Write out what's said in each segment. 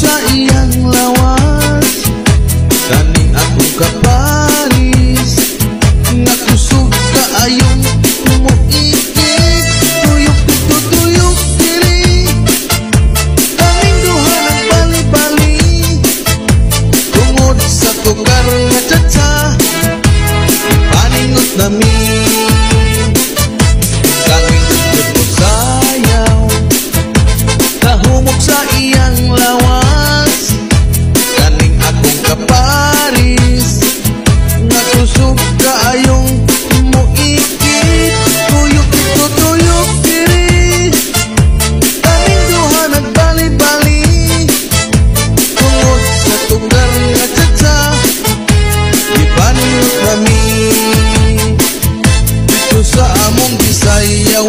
sayang lawas Kani aku ka Paris. Nga kusog ka ayong mo itik Tuyok dito tuyok diri Kaming duha ng bali-bali Tungod sa tukar nga tsa-tsa Paningot na mi.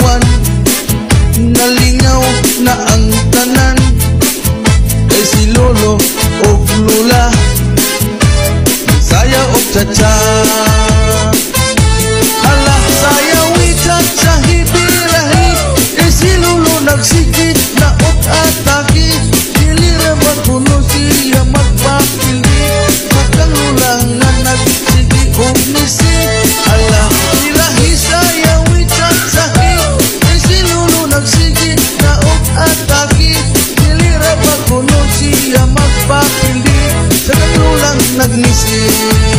larawan Nalingaw na ang tanan. Kay si Lolo o Lola Saya o Chacha. nagmisip